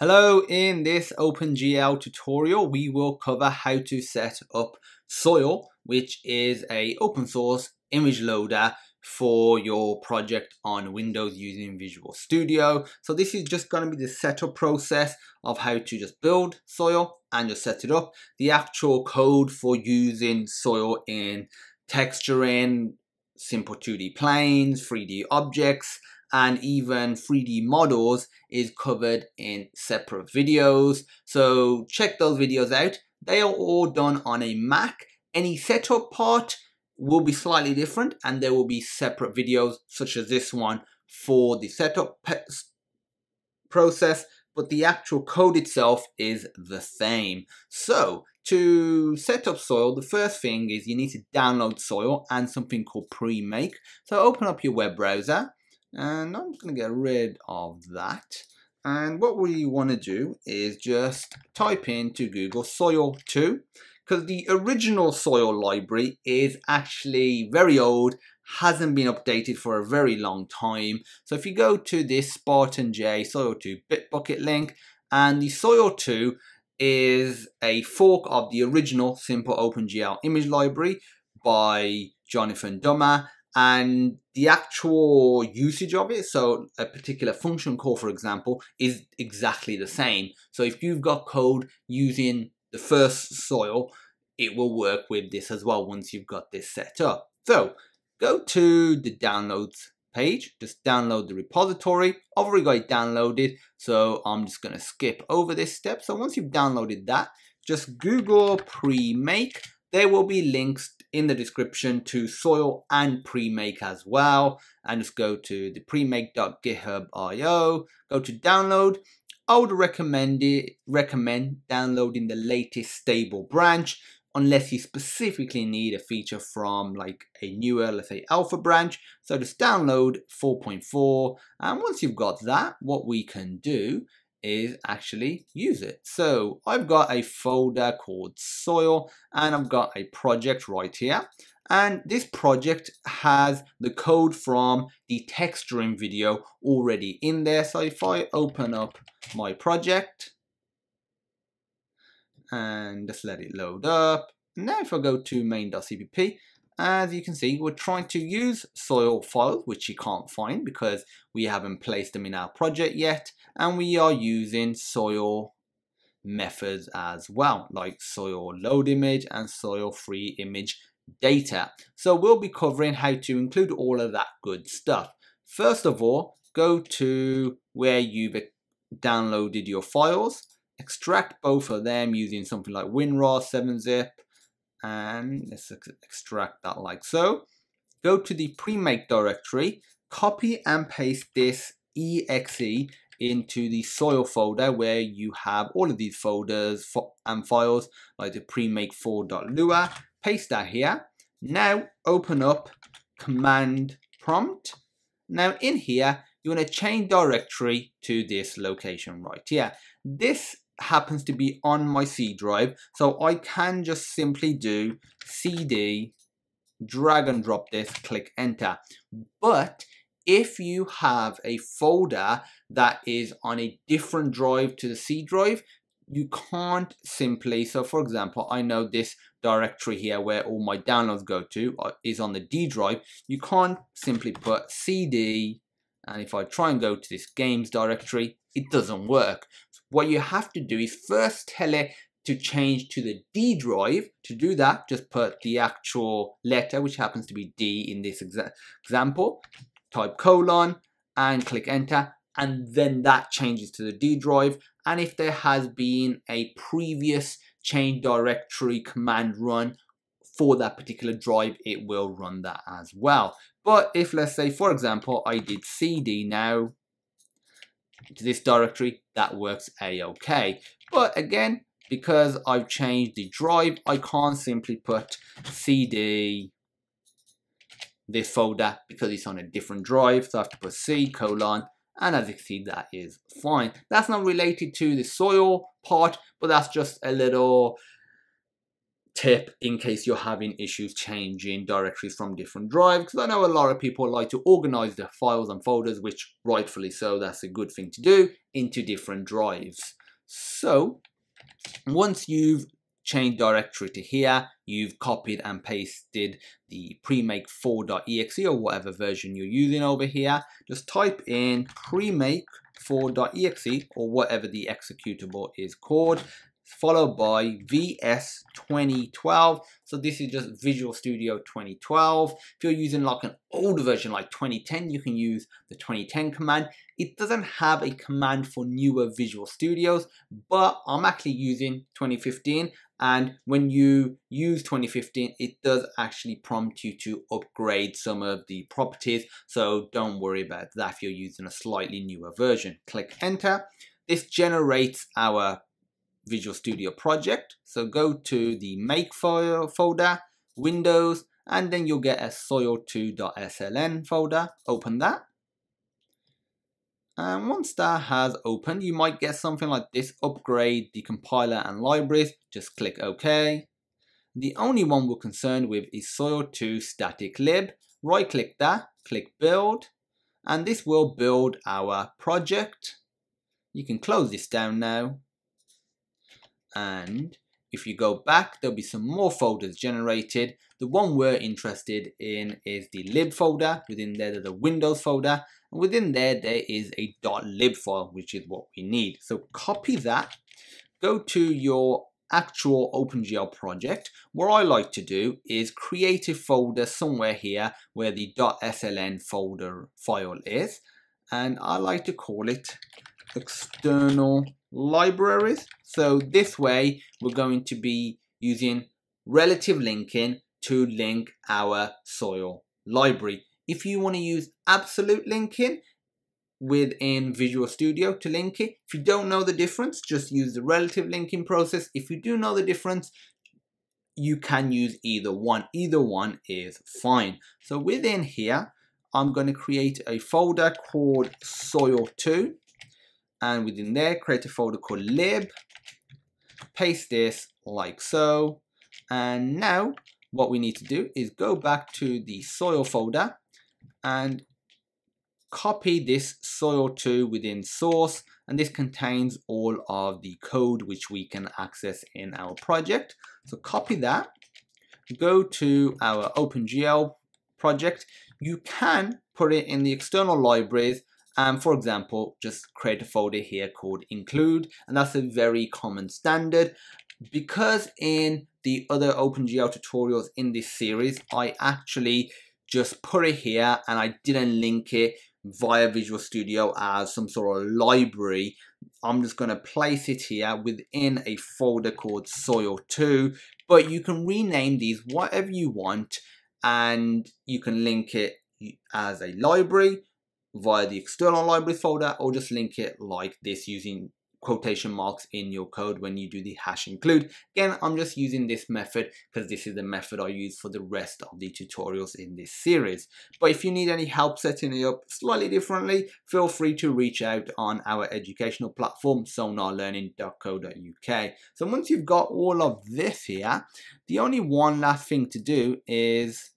Hello, in this OpenGL tutorial we will cover how to set up Soil which is a open source image loader for your project on Windows using Visual Studio. So this is just going to be the setup process of how to just build Soil and just set it up. The actual code for using Soil in texturing, simple 2D planes, 3D objects, and even 3D models is covered in separate videos. So check those videos out. They are all done on a Mac. Any setup part will be slightly different and there will be separate videos such as this one for the setup process but the actual code itself is the same. So to set up Soil, the first thing is you need to download Soil and something called Premake. So open up your web browser and I'm just going to get rid of that. And what we want to do is just type into Google Soil 2 because the original Soil library is actually very old, hasn't been updated for a very long time. So if you go to this Spartan J Soil 2 Bitbucket link, and the Soil 2 is a fork of the original simple OpenGL image library by Jonathan Dummer and the actual usage of it, so a particular function call, for example, is exactly the same. So if you've got code using the first soil, it will work with this as well once you've got this set up. So go to the downloads page, just download the repository. I've already got it downloaded, so I'm just gonna skip over this step. So once you've downloaded that, just Google Premake. There will be links in the description to soil and premake as well. And just go to the premake.github.io go to download. I would recommend it recommend downloading the latest stable branch unless you specifically need a feature from like a newer let's say alpha branch. So just download 4.4 and once you've got that what we can do is actually use it. So I've got a folder called soil and I've got a project right here. And this project has the code from the texturing video already in there. So if I open up my project and just let it load up. Now if I go to main.cpp, as you can see, we're trying to use soil files, which you can't find because we haven't placed them in our project yet. And we are using soil methods as well, like soil load image and soil free image data. So we'll be covering how to include all of that good stuff. First of all, go to where you've downloaded your files, extract both of them using something like WinRAR 7-zip, and let's extract that like so. Go to the premake directory, copy and paste this exe into the soil folder where you have all of these folders and files like the premake4.lua. Paste that here. Now open up command prompt. Now in here, you want to change directory to this location right here. This happens to be on my C drive. So I can just simply do CD, drag and drop this, click enter. But if you have a folder that is on a different drive to the C drive, you can't simply, so for example, I know this directory here where all my downloads go to uh, is on the D drive. You can't simply put CD, and if I try and go to this games directory, it doesn't work what you have to do is first tell it to change to the D drive. To do that, just put the actual letter, which happens to be D in this exa example, type colon and click enter, and then that changes to the D drive. And if there has been a previous change directory command run for that particular drive, it will run that as well. But if let's say, for example, I did CD now, to this directory, that works a-okay. But again, because I've changed the drive, I can't simply put cd this folder because it's on a different drive. So I have to put C colon and as you can see that is fine. That's not related to the soil part but that's just a little tip in case you're having issues changing directories from different drives because I know a lot of people like to organize their files and folders which rightfully so that's a good thing to do into different drives. So once you've changed directory to here you've copied and pasted the premake 4.exe or whatever version you're using over here just type in premake 4.exe or whatever the executable is called followed by VS 2012. So this is just Visual Studio 2012. If you're using like an older version like 2010, you can use the 2010 command. It doesn't have a command for newer Visual Studios, but I'm actually using 2015 and when you use 2015 it does actually prompt you to upgrade some of the properties so don't worry about that if you're using a slightly newer version click enter this generates our Visual Studio project. So go to the make file folder, Windows, and then you'll get a soil2.sln folder. Open that. And once that has opened, you might get something like this, upgrade the compiler and libraries. Just click OK. The only one we're concerned with is soil2 static lib. Right click that, click build, and this will build our project. You can close this down now and if you go back there'll be some more folders generated. The one we're interested in is the lib folder. Within there there's a windows folder. And within there there is a .lib file which is what we need. So copy that. Go to your actual OpenGL project. What I like to do is create a folder somewhere here where the .sln folder file is. And I like to call it external libraries. So this way we're going to be using relative linking to link our soil library. If you want to use absolute linking within Visual Studio to link it, if you don't know the difference, just use the relative linking process. If you do know the difference, you can use either one. Either one is fine. So within here, I'm going to create a folder called soil2 and within there create a folder called lib. Paste this like so. And now what we need to do is go back to the soil folder and copy this soil2 within source. And this contains all of the code which we can access in our project. So copy that. Go to our OpenGL project. You can put it in the external libraries and for example, just create a folder here called include, and that's a very common standard. Because in the other OpenGL tutorials in this series, I actually just put it here and I didn't link it via Visual Studio as some sort of library. I'm just going to place it here within a folder called Soil2, but you can rename these whatever you want and you can link it as a library via the external library folder or just link it like this using quotation marks in your code when you do the hash include. Again, I'm just using this method because this is the method I use for the rest of the tutorials in this series. But if you need any help setting it up slightly differently, feel free to reach out on our educational platform, sonarlearning.co.uk. So once you've got all of this here, the only one last thing to do is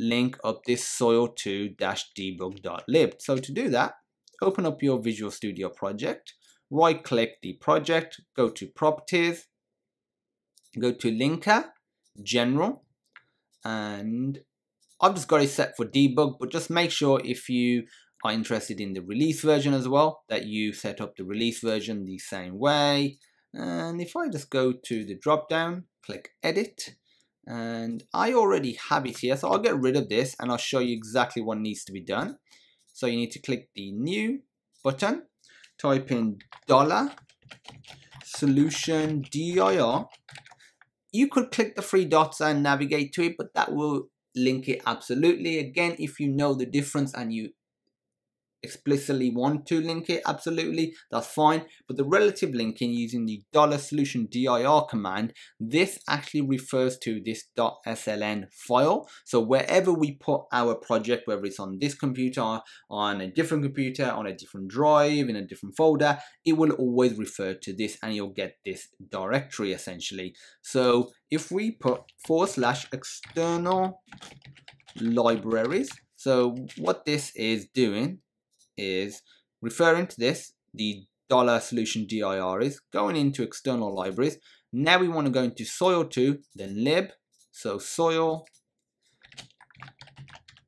link up this soil2-debug.lib. So to do that, open up your Visual Studio project, right click the project, go to properties, go to linker, general, and I've just got it set for debug, but just make sure if you are interested in the release version as well, that you set up the release version the same way. And if I just go to the drop down, click edit, and I already have it here so I'll get rid of this and I'll show you exactly what needs to be done. So you need to click the new button type in dollar solution dir you could click the three dots and navigate to it but that will link it absolutely. Again if you know the difference and you explicitly want to link it, absolutely, that's fine. But the relative linking using the dollar $solution dir command, this actually refers to this .sln file. So wherever we put our project, whether it's on this computer, on a different computer, on a different drive, in a different folder, it will always refer to this and you'll get this directory essentially. So if we put forward slash external libraries, so what this is doing is referring to this, the dollar $solution dir is going into external libraries. Now we want to go into soil2, then lib. So soil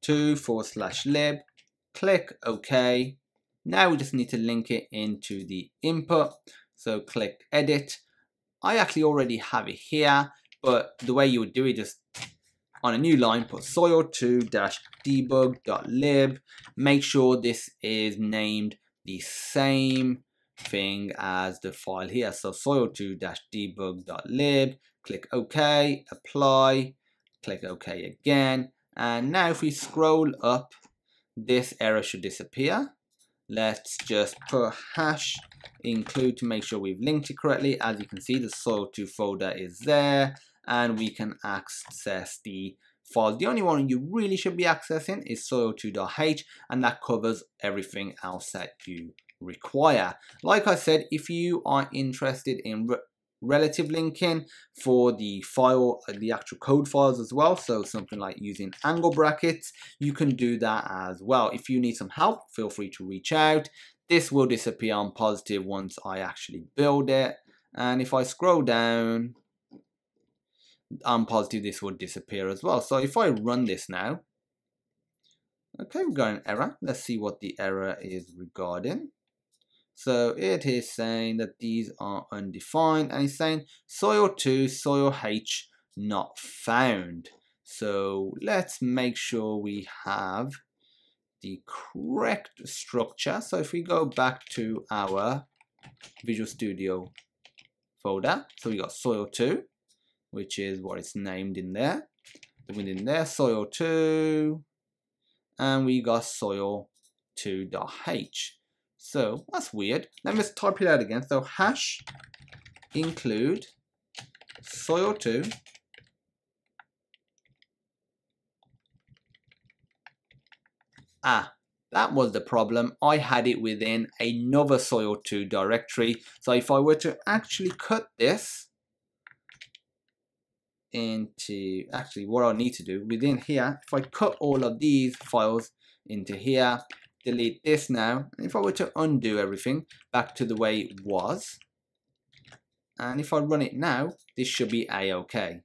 2 forward slash lib. Click OK. Now we just need to link it into the input. So click edit. I actually already have it here, but the way you would do it, just on a new line, put soil2-debug.lib. Make sure this is named the same thing as the file here. So soil2-debug.lib. Click OK, apply, click OK again. And now if we scroll up, this error should disappear. Let's just put hash include to make sure we've linked it correctly. As you can see, the soil2 folder is there and we can access the files. The only one you really should be accessing is soil2.h and that covers everything else that you require. Like I said, if you are interested in re relative linking for the file, the actual code files as well, so something like using angle brackets, you can do that as well. If you need some help, feel free to reach out. This will disappear on positive once I actually build it. And if I scroll down, I'm positive this would disappear as well. So if I run this now, okay, we've got an error. Let's see what the error is regarding. So it is saying that these are undefined and it's saying soil 2, soil H not found. So let's make sure we have the correct structure. So if we go back to our Visual Studio folder, so we got soil 2, which is what it's named in there. Within there, soil 2, and we got soil 2.h. So that's weird. Let me type it out again. So hash include soil 2 Ah, that was the problem. I had it within another soil2 directory. So if I were to actually cut this, into actually what I need to do within here if I cut all of these files into here delete this now if I were to undo everything back to the way it was and if I run it now this should be a-okay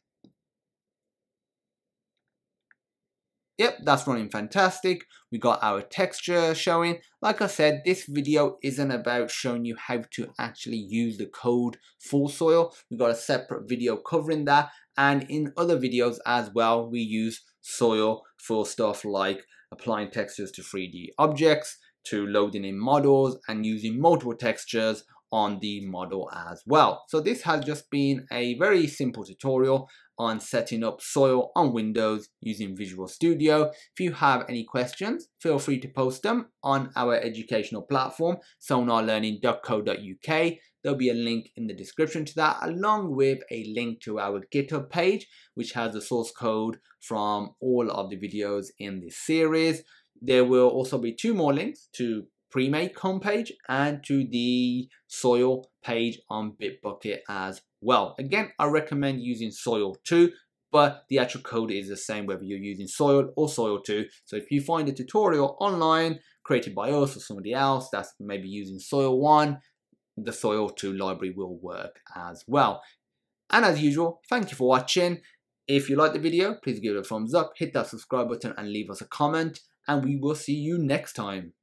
Yep, that's running fantastic. We got our texture showing. Like I said, this video isn't about showing you how to actually use the code for Soil. We've got a separate video covering that. And in other videos as well, we use Soil for stuff like applying textures to 3D objects, to loading in models and using multiple textures on the model as well. So this has just been a very simple tutorial on setting up Soil on Windows using Visual Studio. If you have any questions, feel free to post them on our educational platform, sonarlearning.co.uk. There'll be a link in the description to that, along with a link to our GitHub page, which has the source code from all of the videos in this series. There will also be two more links to Premake homepage and to the soil page on Bitbucket as well. Again, I recommend using soil 2, but the actual code is the same whether you're using soil or soil 2. So if you find a tutorial online created by us or somebody else that's maybe using soil 1, the soil 2 library will work as well. And as usual, thank you for watching. If you like the video, please give it a thumbs up, hit that subscribe button and leave us a comment. And we will see you next time.